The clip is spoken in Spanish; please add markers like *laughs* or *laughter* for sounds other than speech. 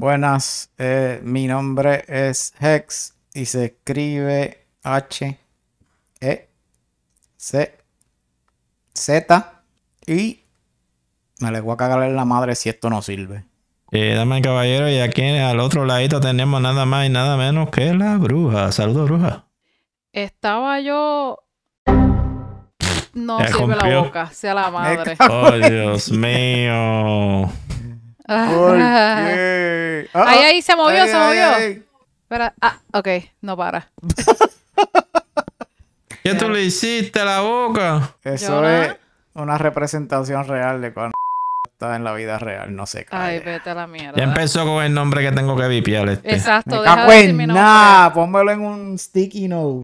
Buenas, eh, mi nombre es Hex y se escribe H E C Z y me le voy a cagar en la madre si esto no sirve. Eh, dame caballero, y aquí al otro ladito tenemos nada más y nada menos que la bruja. Saludos, bruja. Estaba yo. No sirve la boca, sea la madre. Oh, Dios mío. ¿Por qué? Ah, Ahí, ahí, se movió, ay, se ay, movió. ay. Espera, ah, ok, no para. *laughs* ¿Qué tú le hiciste a la boca? Eso es una representación real de cuando *laughs* está en la vida real, no se Ay, cae. vete a la mierda. Ya empezó con el nombre que tengo que vipiar este. Exacto, Me deja de decir mi nombre. nada, pónmelo en un sticky note.